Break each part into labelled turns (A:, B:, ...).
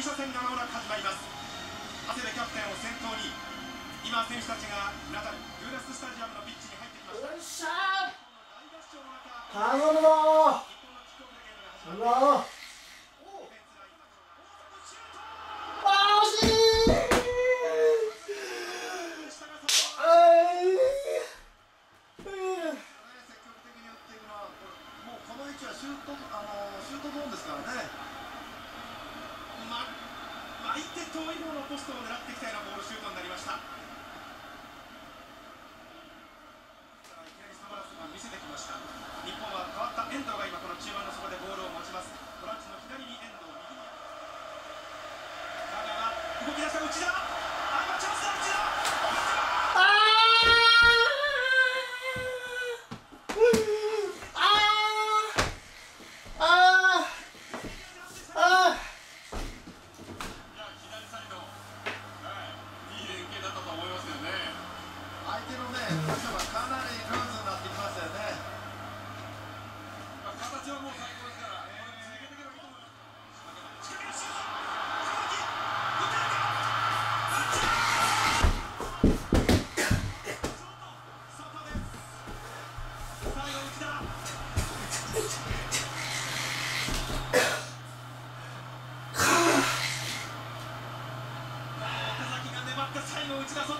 A: 2初戦がまもなく始まります。長谷部キャプテンを先頭に今選手たちがナダルグーラススタジアムのピッチに入ってきました
B: 頼むぞ。う
C: この位置はシュートゾーンですからね
A: 巻いて遠い方のポストを狙ってきたようなボールシュートになりました。いきなりサマラスが見せてきました。日本は変わった遠藤が今この中盤の底でボールを持ちます。ボランチの左に遠藤右に。香川動き出した。内田。あ今チャンスだ。内田
B: ああ
A: 左サイドはいいい連携だったと思いますよね
C: 相手のねポジションがかなりルーズになってきましたよね
A: まあ形はもう最高ですから、これ続けていけばいいと思います。仕掛けるシュート外です。最後内田。岡崎が粘って最後内田外。い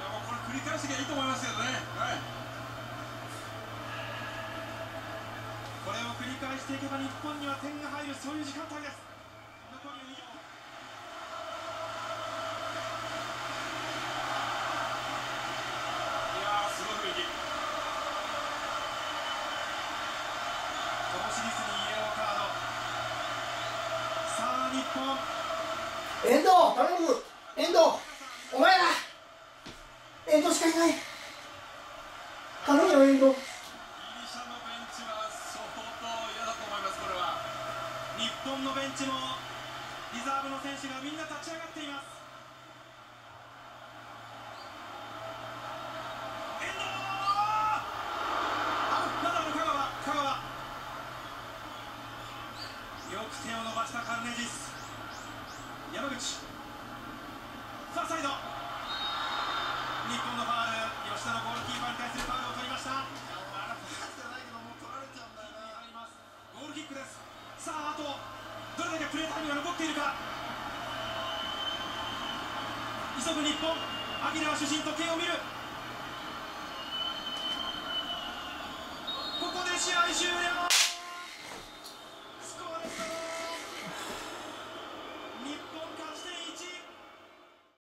A: やもうこれ繰り返していいと思いますけどね。はい。これを繰り返していけば日本には点が入るそういう時間帯です。残り2秒。いやすごい雰囲気。このシリーズにイエローカード。さあ日本。
B: 遠藤頼む遠藤お前ら遠藤しかいない頼むよ遠藤
A: ギリシャのベンチは相当嫌だと思います、これは。日本のベンチもリザーブの選手がみんな立ち上がっています。遠藤あまだある香川、香川。よく手を伸ばしたカルネジス。山口。さああとどれだけプレータイムが残っているか。急ぐ日本アギラは主審時計を見る。